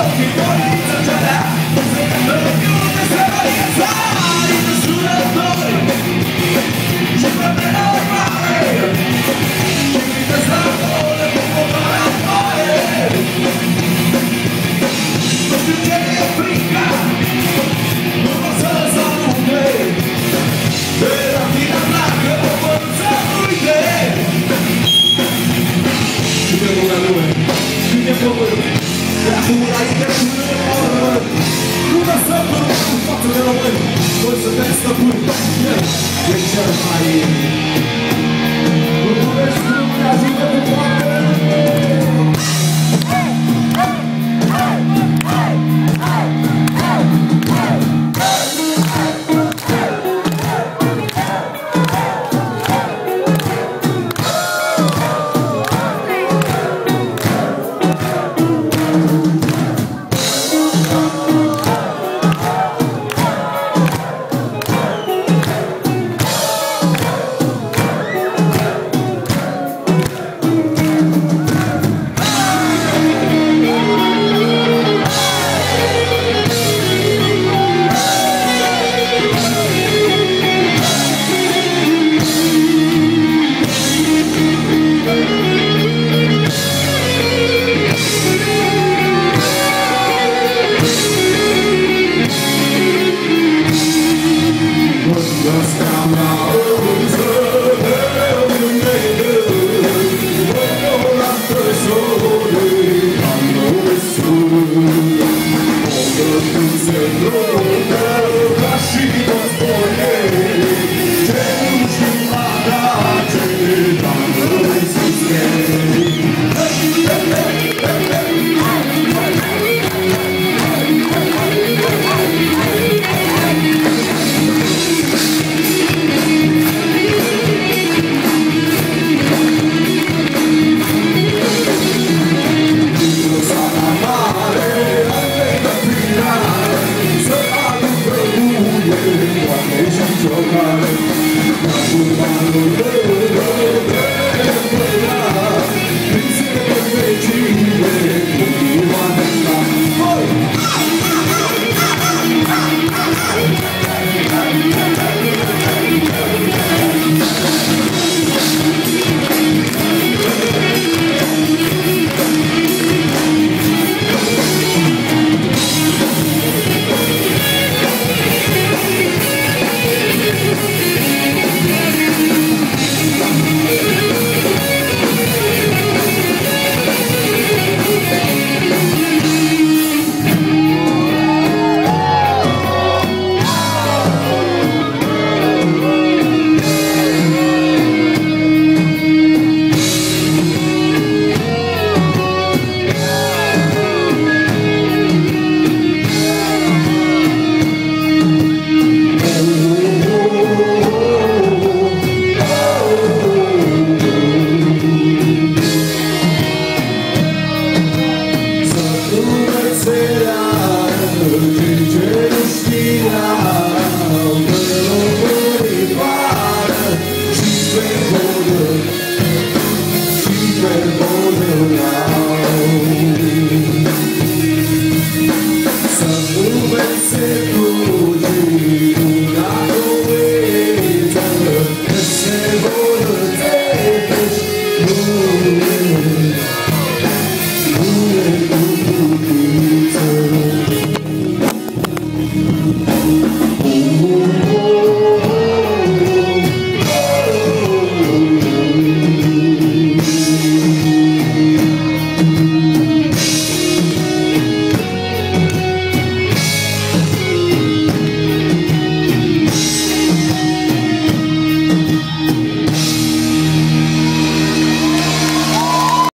Keep going. Больше так с тобой, как я, я чархаю. Senhor. Ooh.